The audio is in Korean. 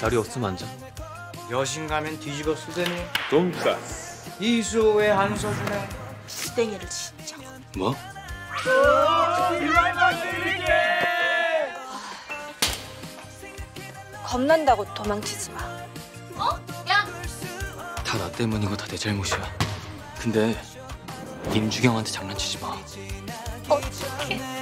자리 없으면 앉아. 여신 가면 뒤집어 쓰더니 돈가스 이수호의 한서준에 땡이를 진짜. 뭐? 아, 겁난다고 도망치지 마. 어? 야! 다 나 때문이고 다 내 잘못이야. 근데 임주경한테 장난치지 마. 어떡해.